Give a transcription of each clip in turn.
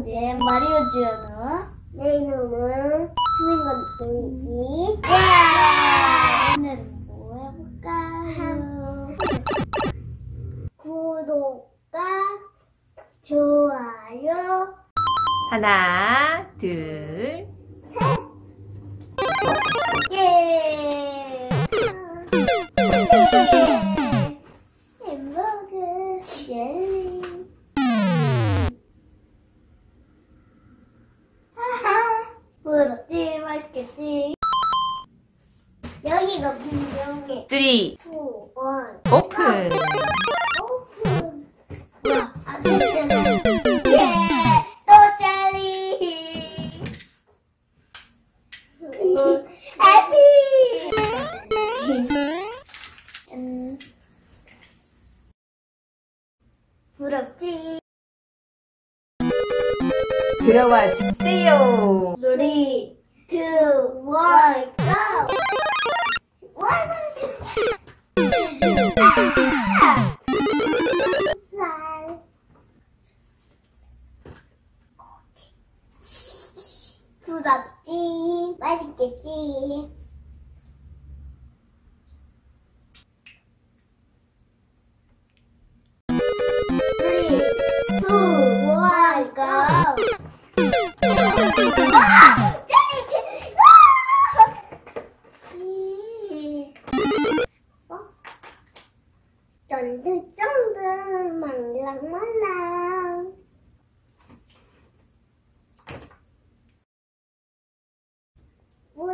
네, 마리오 주연우. 내 이름은 보이지? 예! 오늘은 뭐 해볼까요? 구독과 좋아요 하나, 둘, 예! 여기가 분명해. 3, 2, 1. 오픈. 아, 오픈. 와, 아, 예! 또짜리! 해피! 음. 부럽지? 들어와 주세요. 3, 2, 1, 부럽지? 맛있겠지? 투, 원, 고! 쫀득쫀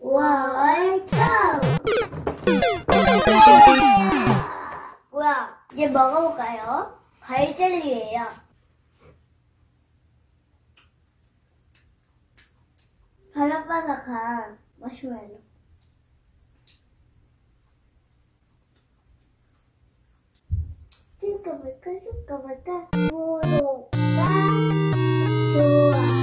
원, 고! 뭐야, 이제 먹어볼까요? 과일 젤리예요. 바삭바삭한 마시멜로. かまかそかまた、もう、今日は、